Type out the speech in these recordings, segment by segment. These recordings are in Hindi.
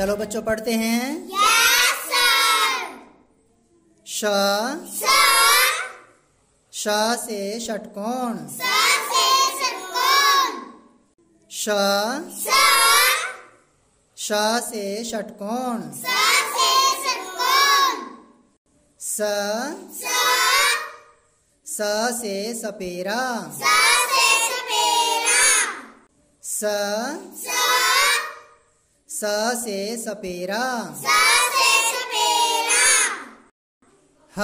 चलो बच्चों पढ़ते हैं। श। श। से षटकोण। श श। से षटकोण. स स। से सपेरा. स. स से सपेरा Sa se सपेरा. ह.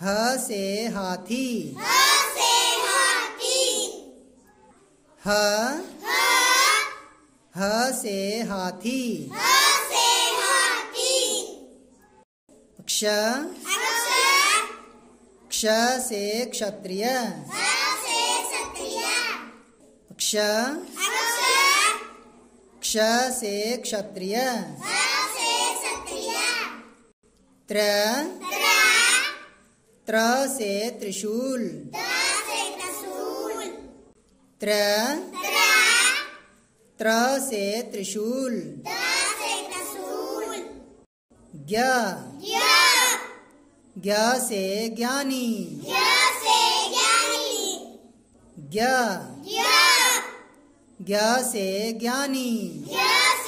ह से हाथी Ha से हाथी. ह. ह से हाथी Ha से हाथी. क्ष. क्ष से क्षत्रिय सा से क्षत्रिय. क्ष. क्ष से क्षत्रिय त्र त्र. से त्रिशूल त्र त्र से त्रिशूल ज्ञ से ज्ञानी ज्ञ. ज्ञ से ज्ञानी। ज्ञ